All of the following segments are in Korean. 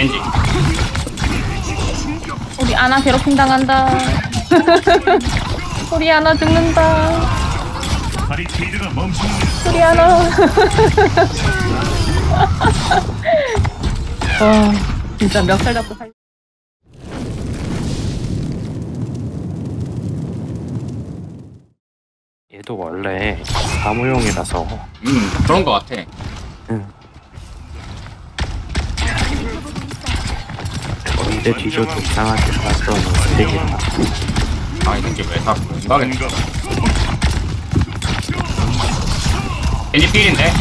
겐지. 우리 아나 괴롭힘 당한다. 우리 아나 죽는다. 바리케이드가 멈추는 우리 아나. 와, 진짜 멱살 잡고 살. 얘도 원래 사무용이라서 음 그런 거 같아. 언 제 뒤져도 이상하게 나서는 되겠다. 아이 새끼 왜 자꾸 인가겠네. 건가 겐지 필인데.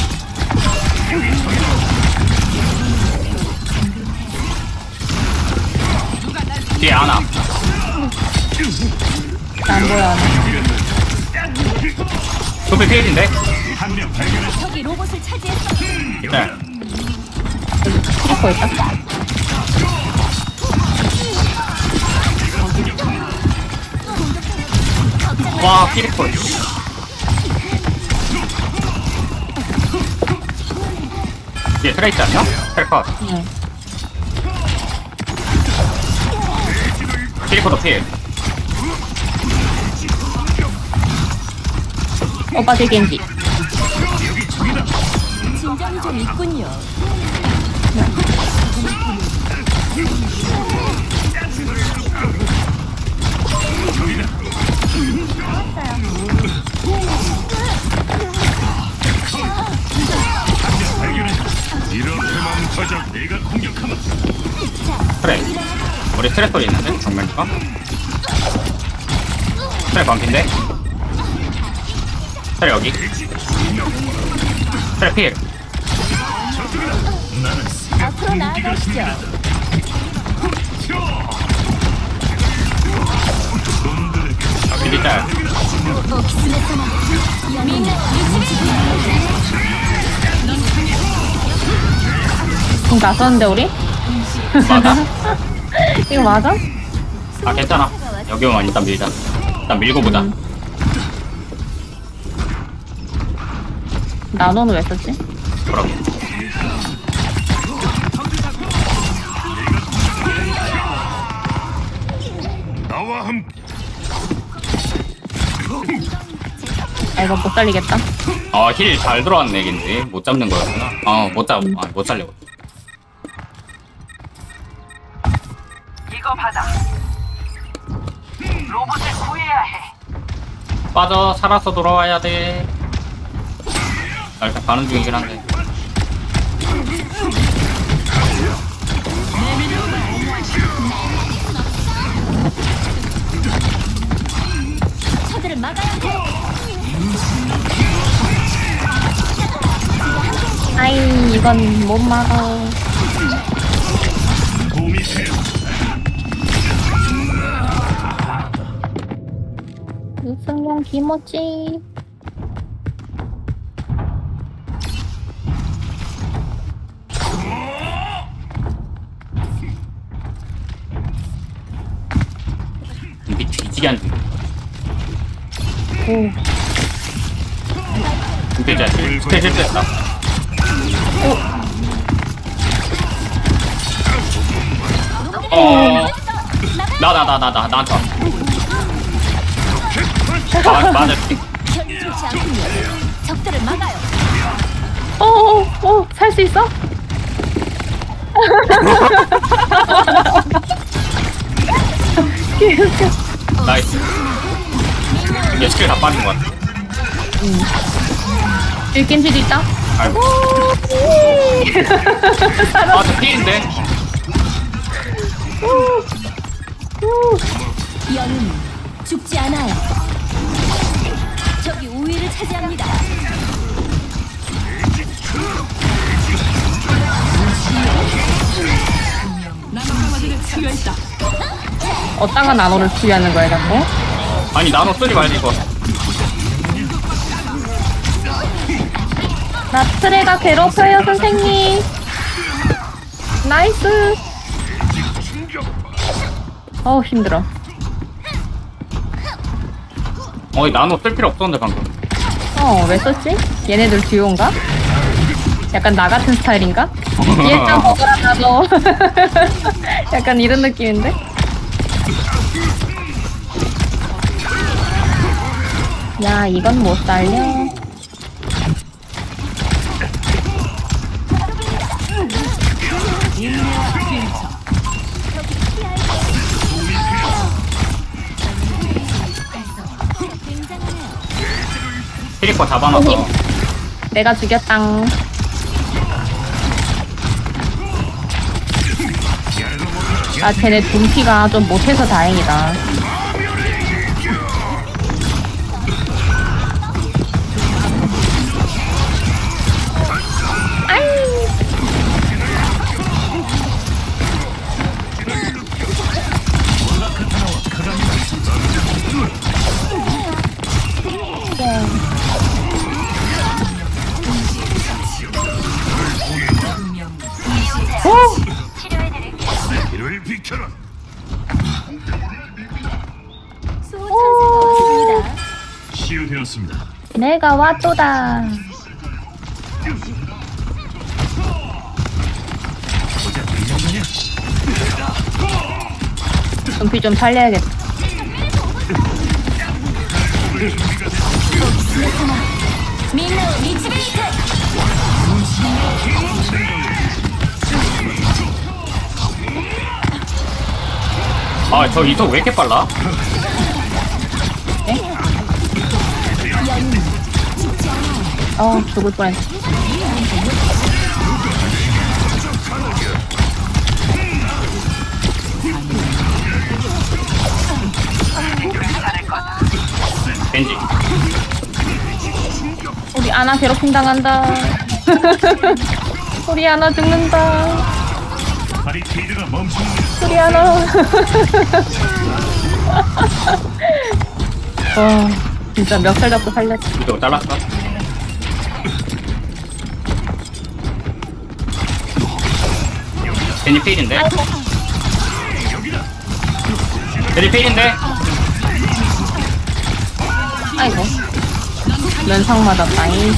뒤에 하나. 안 보여. 소피 필인데. 한명 발견했어 적이 로봇을 차지했어. 일단 키리코 있다. 와 피리콜. 뒤에 트레 있지 않냐? 응. 피리콜도 필. 오빠 뒤 겐지. 진정이 좀 있군요. 트레 소리 있는데? 정면가? 트레 반핀데? 트레 여기. 트레 필. 앞으로 나아가시죠. 미리 짤. 나섰는데, 우리? 맞아? 이거 맞아? 아 괜찮아. 여기 오면 일단 밀자. 일단 밀고 보자. 나노는 왜 썼지? 그러게. 나와 함께 아, 이거 못 살리겠다. 아, 힐 잘 들어왔네, 겐지. 못 잡는 거였구나. 어, 못 잡, 아, 못 살려. 받아. 로봇을 구해야 해. 빠져, 살아서 돌아와야 돼. 나 일단 가는 중이긴 한데. 저들을 막아야 돼. 아이, 이건 못 막아. 유승용 김오찌. 미 뒤지게 안 돼. 오, 이제 스페 실수했다. 어. 나, 나, 나, 나, 나, 나한테 와. 아, 맞아. 않군요. 적들을 막아요. 오, 오, 오, 살 수 있어? nice. 이게 스킬 다 빠진 것 같아. 겐지도 있다. 아이고. 아, 저 피인데? 영웅 죽지 않아요. 적이 우위를 차지합니다. 어디다가 나노를 투여하는 거야, 자꾸? 아니, 나노 쓰지 말지, 이거. 나 트레가 괴롭혀요, 선생님. nice. 어우, 힘들어. 어이, 나노 쓸 필요 없었는데, 방금. 어, 왜 썼지? 얘네들 듀오인가? 약간 나 같은 스타일인가? 뒤에 짱 먹어라 나도 약간 이런 느낌인데? 야 이건 못 살려 트리코 잡아놔서 내가 죽였당. 아 쟤네 둠피가 좀 못해서 다행이다. 이 되었습니다. 내가 왔도다 둠피 좀 살려야겠다 미치베이트. 아저 이속 왜 이렇게 빨라? 어 죽을 뻔했어 벤지. 우리 아나 괴롭힘 당한다. 우리 아나 죽는다. 바리케이드가 멈추는 우리 아나. 와 진짜 멱살 잡고 살렸지 이거 잘랐어 벤지 필인데? 벤지 필인데? 아이고 면상 맞았다잉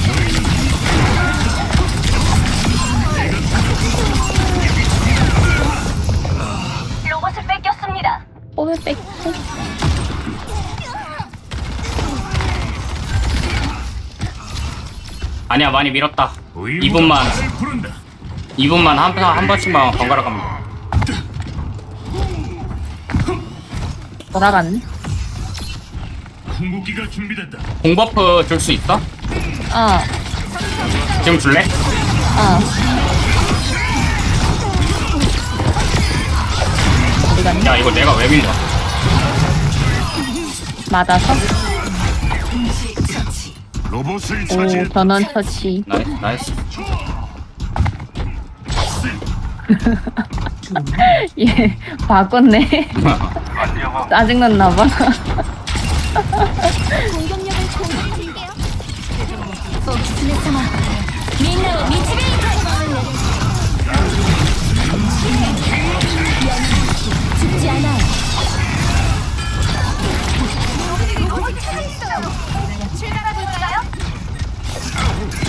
로봇을 뺏겼습니다. 오늘 뺏 아니야 많이 밀었다 의무가 2분만 나를 부른다. 2분만 한, 한 번씩만 번갈아 갑니다 돌아갔네 궁극기가 준비됐다. 공버프 줄 수 있어? 어 지금 줄래? 어. 어디 갔니? 야 이거 내가 왜 밀려 맞아서? 로봇을 오, 차지했다. 전원 처치. nice nice 예, 바꿨네. 짜증났나봐. 공격력을 공격할게요. 오키스네사마. 민나의 미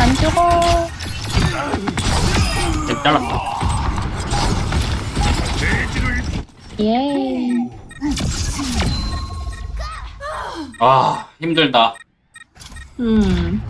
안 죽어. 지금 잘랐어 예. 아 힘들다 음.